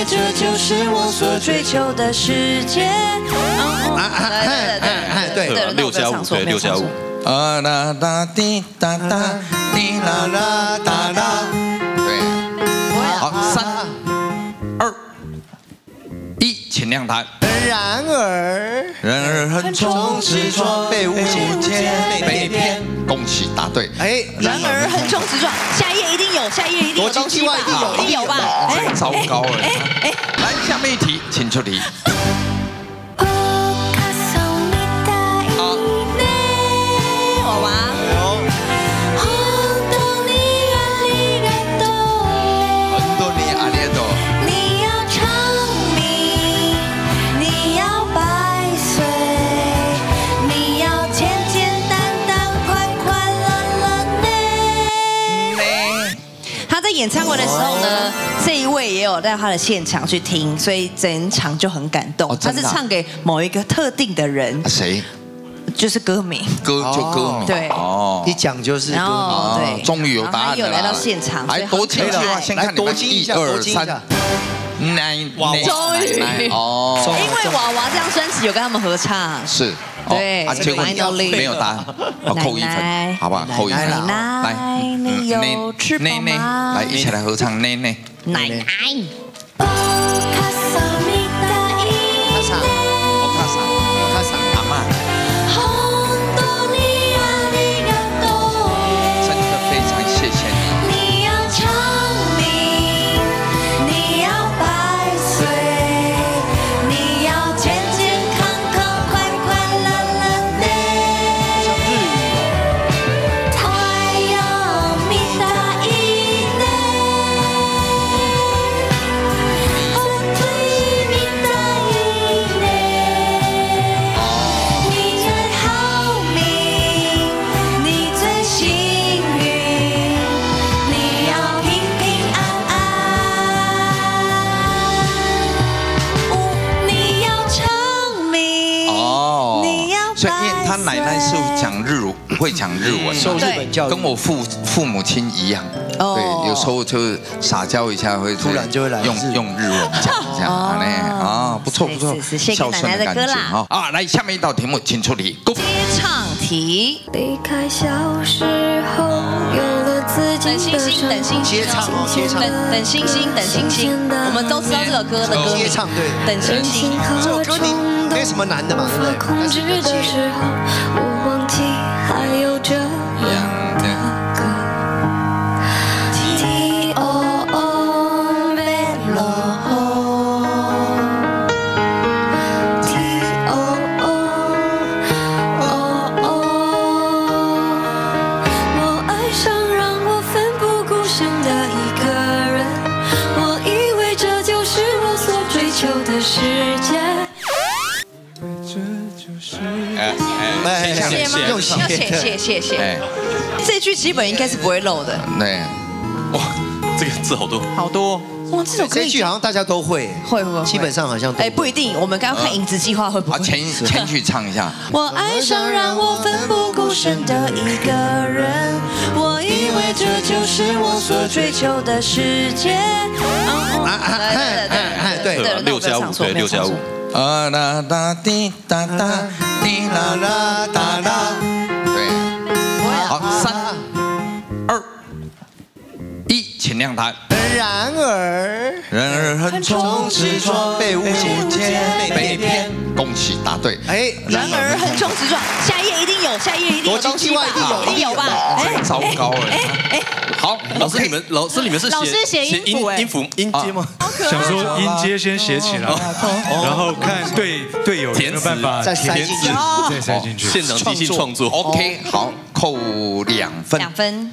为这就是我所追求的世界。啊哎哎哎，对，六加五，对，六加五。啊啦啦滴哒哒，滴啦啦哒啦。对，好，三二一，请亮台。然而，然而横冲直撞，被误解，被骗。恭喜答对。哎，然而横冲直撞，下一页一定有，下一页一定有东西吧？一定有吧？哎，糟糕了。哎，来下面一题，请出题。演唱会的时候呢，这一位也有在他的现场去听，所以整场就很感动。他是唱给某一个特定的人，谁？就是歌迷，歌就歌迷。对，哦，一讲就是歌迷。对，终于有答案了。有来到现场，来多听一下，先看多听一下，二三。奶奶，终于哦，因为娃娃这张专辑有跟他们合唱。是。对，结果没有答扣一分，好不好？扣一分。来，你有翅膀吗？来，一起来合唱，奶奶。奶奶。奶奶是讲日会讲日文，受日本教育，跟我父父母亲一样。对，有时候就撒娇一下，会突然就会来用用日文讲这样嘞啊，不错不错，孝顺的感觉啊啊！来，下面一道题目，请出题。接唱题。离开小时候，有了自己的等星星，等星星，接唱，接唱，等等星星，等星星。我们都知道这首歌的歌接唱对，等星星。这首歌你没什么难的嘛，对不对？但是我忘记还谢谢谢谢谢。这句基本应该是不会漏的。对，哇，这个字好多，好多。哇，这首歌这句好像大家都会，会会基本上好像。哎，不一定。我们刚刚看影子计划会不会？前前曲唱一下。我爱上让我奋不顾身的一个人，所追求的世界。啊啊哎哎对，六加五，对，六加五。啊啦啦滴哒哒，滴啦啦哒啦。对，好，三二一，请亮台。然而，然而横冲直撞，被误解，被骗。恭喜答对。哎，然而横冲直撞，下一页一定有，下一页一定有东西吧？一定有吧？哎，糟糕了。哎哎，好，老师你们，老师你们是老师写音音音符音阶吗？想说音阶先写起来，然后看队队友有没有办法再塞进去，再塞进去，现场即兴创作。OK，好，扣两分。两分。